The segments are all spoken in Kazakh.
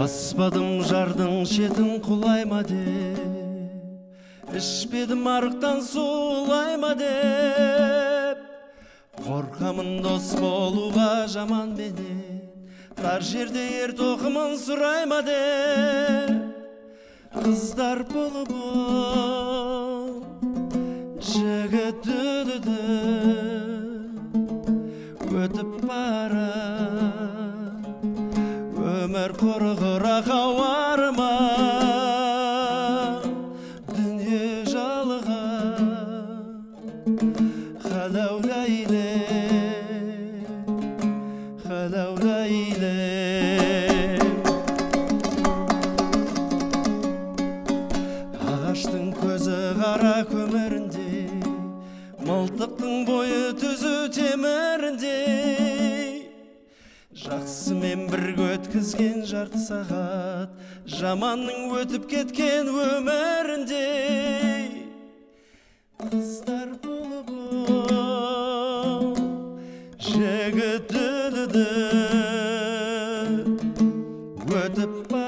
баспадым жардың шетін құлайма деп ішпедім арықтан сулайма деп? Қорқамын дос болуға жаман менен тар жерде ер тоқымын сұрайма деп? Қыздар болып жігіт өтіп бара өмір құрғыр ақауарма дүние жалыға халәуләйле халәуләйле ағаштың көзі қара көміріндей мылтықтың бойы түзу теміріндей жақсымен бірге өткізген жарты сағат. Жаманның өтіп кеткен өміріндей қыздар болып жігіт өтіп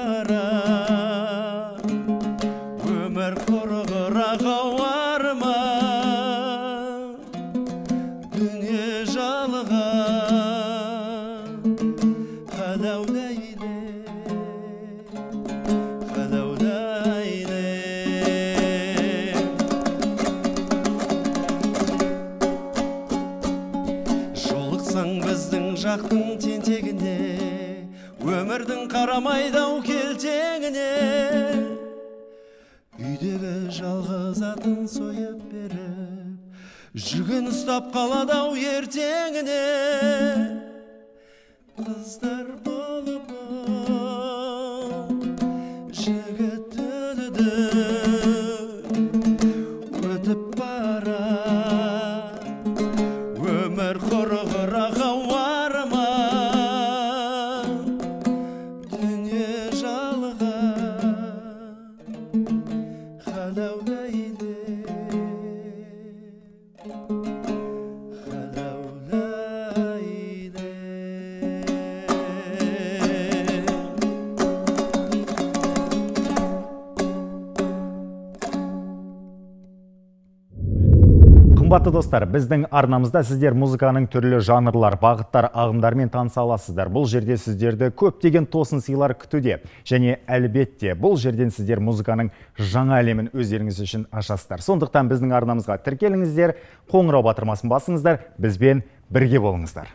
жолықсаң біздің жақтың тентегіне. Өмірдің қарамайдау келтеңіне. Үйдегі жалғыз атын сойып беріп жүгін ұстап қалады ау ертеңіне. Қыздар халәуләйле қымбатты достар біздің арнамызда сіздер музыканың түрлі жанрлар бағыттар ағымдармен таныса аласыздар. Бұл жерде сіздерді көптеген тосын сыйлар күтуде және әлбетте бұл жерден сіздер музыканың жаңа әлемін өздеріңіз үшін ашасыздар. Сондықтан біздің арнамызға тіркеліңіздер қоңырау батырмасын басыңыздар бізбен бірге болыңыздар.